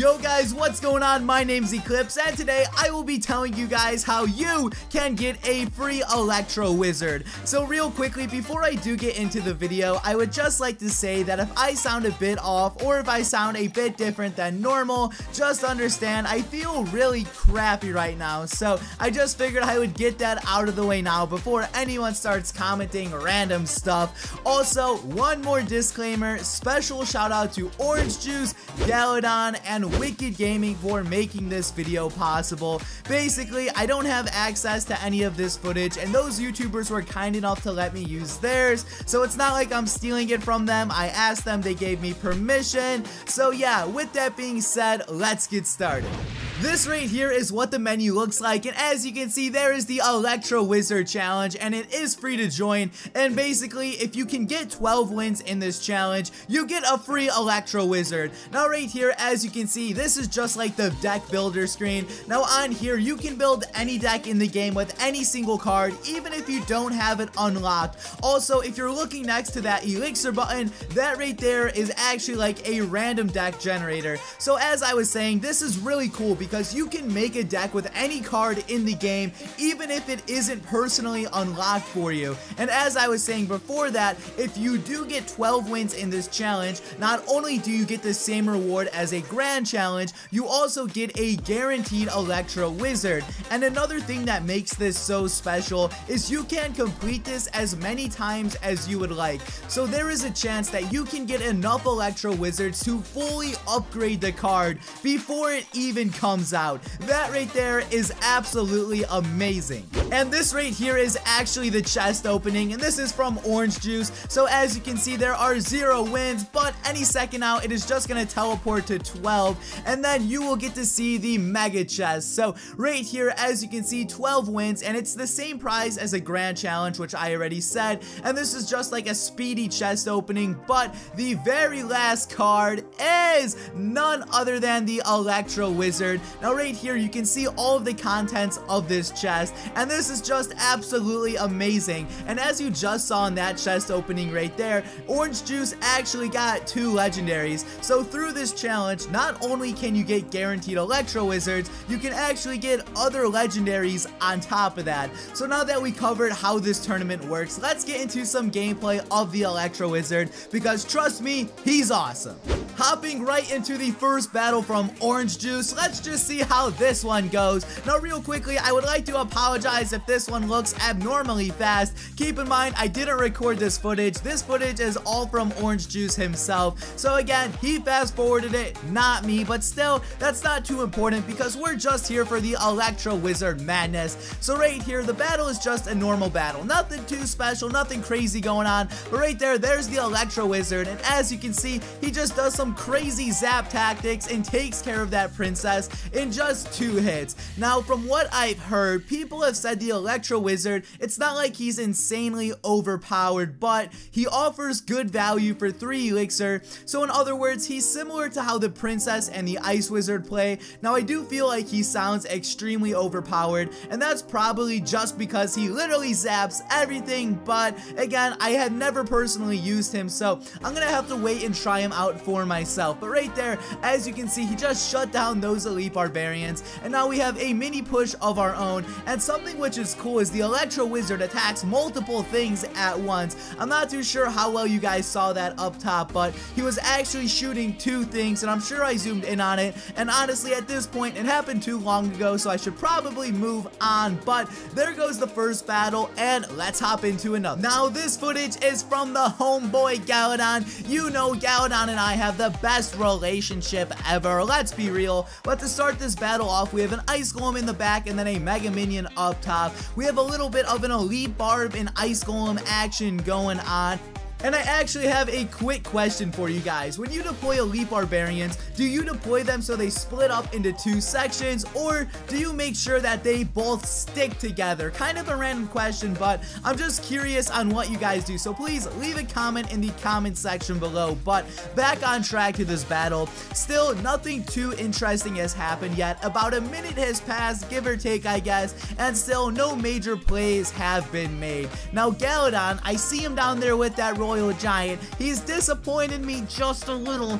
Yo guys, what's going on? My name's Eclipse and today I will be telling you guys how you can get a free Electro Wizard. So real quickly, before I do get into the video, I would just like to say that if I sound a bit off or if I sound a bit different than normal, just understand I feel really crappy right now. So I just figured I would get that out of the way now before anyone starts commenting random stuff. Also, one more disclaimer, special shout out to Orange Juice, Galadon, and and Wicked Gaming for making this video possible. Basically, I don't have access to any of this footage, and those YouTubers were kind enough to let me use theirs, so it's not like I'm stealing it from them. I asked them, they gave me permission. So yeah, with that being said, let's get started. This right here is what the menu looks like, and as you can see, there is the Electro Wizard Challenge, and it is free to join, and basically, if you can get 12 wins in this challenge, you get a free Electro Wizard. Now right here, as you can see, this is just like the deck builder screen. Now on here, you can build any deck in the game with any single card, even if you don't have it unlocked. Also, if you're looking next to that elixir button, that right there is actually like a random deck generator. So as I was saying, this is really cool because because you can make a deck with any card in the game, even if it isn't personally unlocked for you. And as I was saying before that, if you do get 12 wins in this challenge, not only do you get the same reward as a grand challenge, you also get a guaranteed Electro Wizard. And another thing that makes this so special is you can complete this as many times as you would like. So there is a chance that you can get enough Electro Wizards to fully upgrade the card before it even comes comes out. That right there is absolutely amazing. And this right here is actually the chest opening, and this is from Orange Juice. So as you can see, there are zero wins, but any second now, it is just gonna teleport to 12, and then you will get to see the mega chest. So right here, as you can see, 12 wins, and it's the same prize as a grand challenge, which I already said, and this is just like a speedy chest opening, but the very last card is none other than the Electro Wizard. Now right here, you can see all of the contents of this chest, and this is just absolutely amazing. And as you just saw in that chest opening right there, Orange Juice actually got two legendaries. So through this challenge, not only can you get guaranteed Electro Wizards, you can actually get other legendaries on top of that. So now that we covered how this tournament works, let's get into some gameplay of the Electro Wizard, because trust me, he's awesome. Hopping right into the first battle from Orange Juice, let's just see how this one goes. Now, real quickly, I would like to apologize if this one looks abnormally fast. Keep in mind, I didn't record this footage. This footage is all from Orange Juice himself. So again, he fast forwarded it, not me, but still, that's not too important because we're just here for the Electro Wizard madness. So right here, the battle is just a normal battle. Nothing too special, nothing crazy going on. But right there, there's the Electro Wizard. And as you can see, he just does some crazy zap tactics and takes care of that princess in just two hits. Now, from what I've heard, people have said the Electro Wizard, it's not like he's insanely overpowered, but he offers good value for 3 Elixir, so in other words, he's similar to how the Princess and the Ice Wizard play. Now, I do feel like he sounds extremely overpowered, and that's probably just because he literally zaps everything, but again, I have never personally used him, so I'm gonna have to wait and try him out for myself. But right there, as you can see, he just shut down those Elite Barbarians, and now we have a mini push of our own, and something which is cool is the Electro Wizard attacks multiple things at once. I'm not too sure how well you guys saw that up top, but he was actually shooting two things, and I'm sure I zoomed in on it, and honestly, at this point, it happened too long ago, so I should probably move on, but there goes the first battle, and let's hop into another. Now, this footage is from the homeboy Galadon. You know Galadon and I have the best relationship ever, let's be real, but to start this battle off, we have an Ice Golem in the back and then a Mega Minion up top. We have a little bit of an Elite Barb and Ice Golem action going on. And I actually have a quick question for you guys. When you deploy Elite Barbarians, do you deploy them so they split up into two sections, or do you make sure that they both stick together? Kind of a random question, but I'm just curious on what you guys do, so please leave a comment in the comment section below. But back on track to this battle, still nothing too interesting has happened yet. About a minute has passed, give or take, I guess, and still no major plays have been made. Now, Galadon, I see him down there with that Royal Giant. He's disappointed me just a little.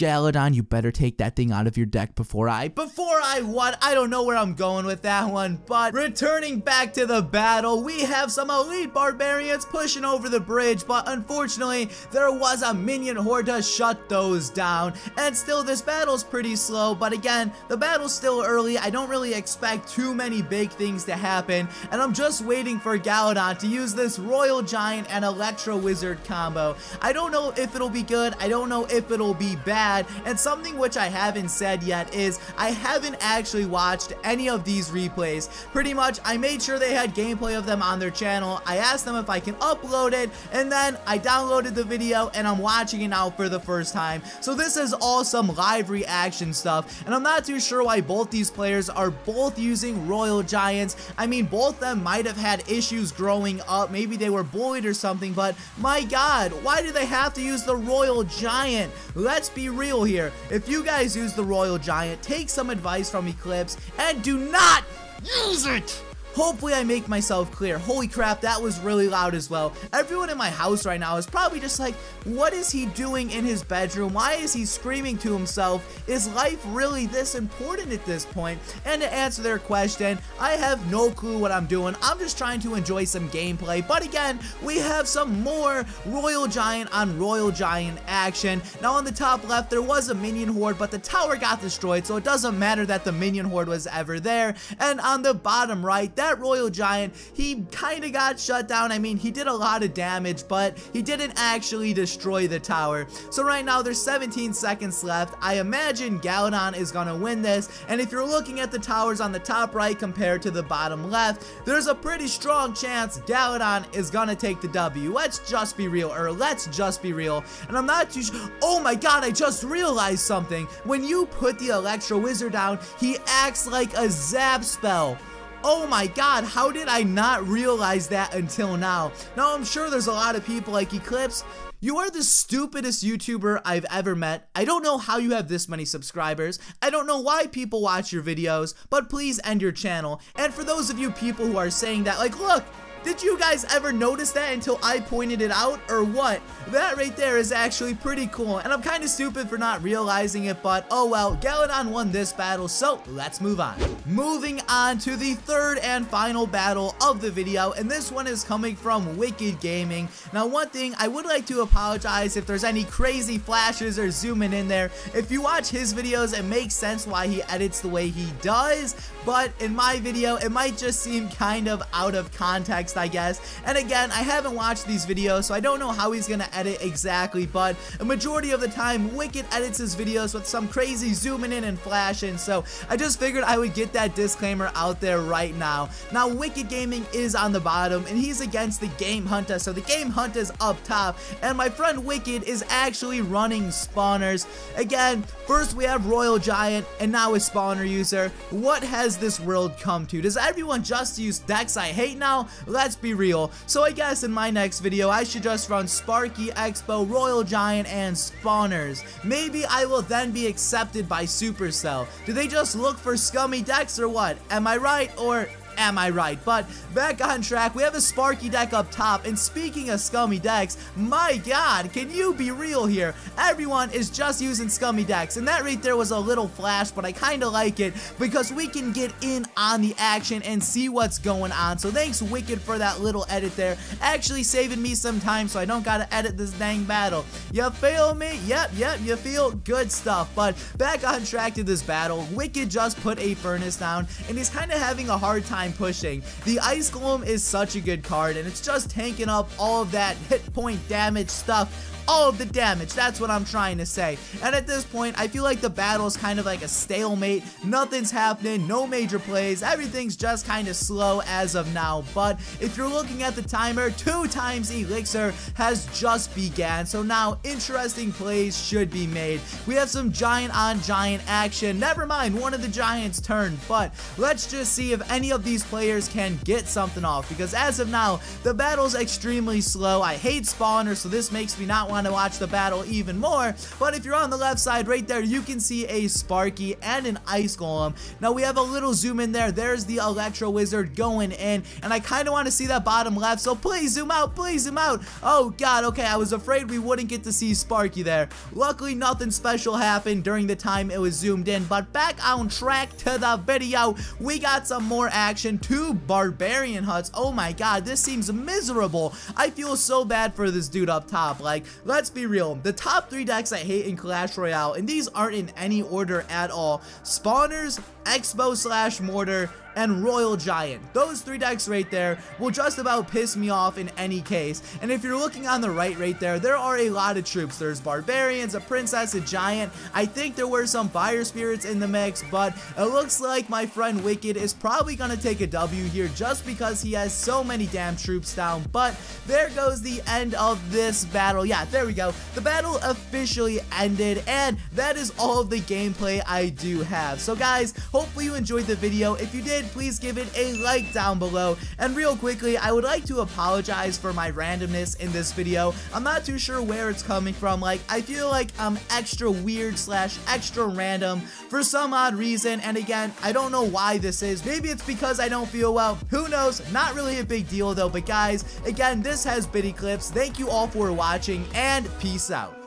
Galadon, you better take that thing out of your deck before I, before I what? I don't know where I'm going with that one, but returning back to the battle, we have some elite barbarians pushing over the bridge, but unfortunately, there was a minion horde to shut those down, and still this battle's pretty slow, but again, the battle's still early, I don't really expect too many big things to happen, and I'm just waiting for Galadon to use this Royal Giant and Electro Wizard combo. I don't know if it'll be good, I don't know if it'll be bad, and something which I haven't said yet is I haven't actually watched any of these replays. Pretty much, I made sure they had gameplay of them on their channel, I asked them if I can upload it, and then I downloaded the video and I'm watching it now for the first time. So this is all some live reaction stuff, and I'm not too sure why both these players are both using Royal Giants. I mean, both them might have had issues growing up, maybe they were bullied or something, but my god, why do they have to use the Royal Giant? Let's be real here. If you guys use the Royal Giant, take some advice from Eclipse and do not use it! Hopefully I make myself clear. Holy crap, that was really loud as well. Everyone in my house right now is probably just like, what is he doing in his bedroom? Why is he screaming to himself? Is life really this important at this point? And to answer their question, I have no clue what I'm doing. I'm just trying to enjoy some gameplay. But again, we have some more Royal Giant on Royal Giant action. Now on the top left, there was a minion horde, but the tower got destroyed, so it doesn't matter that the minion horde was ever there. And on the bottom right, that Royal Giant, he kind of got shut down. I mean, he did a lot of damage, but he didn't actually destroy the tower. So right now, there's 17 seconds left. I imagine Galadon is going to win this, and if you're looking at the towers on the top right compared to the bottom left, there's a pretty strong chance Galadon is going to take the W. Let's just be real, or let's just be real. And I'm not too. Oh my god, I just realized something. When you put the Electro Wizard down, he acts like a zap spell. Oh my god, how did I not realize that until now? Now, I'm sure there's a lot of people like Eclipse. You are the stupidest YouTuber I've ever met. I don't know how you have this many subscribers. I don't know why people watch your videos, but please end your channel. And for those of you people who are saying that, like, look, did you guys ever notice that until I pointed it out or what? That right there is actually pretty cool and I'm kind of stupid for not realizing it but oh well, Galadon won this battle so let's move on. Moving on to the third and final battle of the video and this one is coming from Wicked Gaming. Now one thing I would like to apologize if there's any crazy flashes or zooming in there. If you watch his videos it makes sense why he edits the way he does but in my video it might just seem kind of out of context I guess. And again, I haven't watched these videos, so I don't know how he's gonna edit exactly, but a majority of the time, Wicked edits his videos with some crazy zooming in and flashing, so I just figured I would get that disclaimer out there right now. Now, Wicked Gaming is on the bottom, and he's against the Game Hunter, so the Game Hunter's up top, and my friend Wicked is actually running spawners. Again, first we have Royal Giant, and now a spawner user. What has this world come to? Does everyone just use decks I hate now? let's be real. So I guess in my next video, I should just run Sparky, X-Bow, Royal Giant, and Spawners. Maybe I will then be accepted by Supercell. Do they just look for scummy decks or what? Am I right or am I right? But back on track, we have a Sparky deck up top, and speaking of scummy decks, my god, can you be real here? Everyone is just using scummy decks, and that right there was a little flash, but I kind of like it because we can get in on the action and see what's going on. So thanks Wicked for that little edit there, actually saving me some time so I don't gotta edit this dang battle. You feel me? Yep, yep, you feel good stuff. But back on track to this battle, Wicked just put a furnace down, and he's kind of having a hard time pushing. The Ice Golem is such a good card, and it's just tanking up all of that hit point damage stuff all of the damage. That's what I'm trying to say. And at this point, I feel like the battle is kind of like a stalemate. Nothing's happening, no major plays. Everything's just kind of slow as of now. But if you're looking at the timer, two times Elixir has just began. So now interesting plays should be made. We have some giant on giant action. Never mind, one of the giants turned. But let's just see if any of these players can get something off. Because as of now, the battle's extremely slow. I hate spawners, so this makes me not want want to watch the battle even more. But if you're on the left side right there, you can see a Sparky and an Ice Golem. Now we have a little zoom in there. There's the Electro Wizard going in, and I kind of want to see that bottom left, so please zoom out, please zoom out. Oh god, okay, I was afraid we wouldn't get to see Sparky there. Luckily, nothing special happened during the time it was zoomed in, but back on track to the video, we got some more action. Two Barbarian Huts. Oh my god, this seems miserable. I feel so bad for this dude up top. Like, let's be real. The top three decks I hate in Clash Royale, and these aren't in any order at all. Spawners, X-Bow slash Mortar, and Royal Giant. Those three decks right there will just about piss me off in any case. And if you're looking on the right right there, there are a lot of troops. There's Barbarians, a Princess, a Giant. I think there were some Fire Spirits in the mix, but it looks like my friend Wicked is probably going to take a W here just because he has so many damn troops down. But there goes the end of this battle. Yeah, there we go. The battle officially ended, and that is all of the gameplay I do have. So guys, hopefully you enjoyed the video. If you did, please give it a like down below. And real quickly, I would like to apologize for my randomness in this video. I'm not too sure where it's coming from. Like, I feel like I'm extra weird slash extra random for some odd reason. And again, I don't know why this is. Maybe it's because I don't feel well. Who knows? Not really a big deal though. But guys, again, this has been Eclipse. Thank you all for watching and peace out.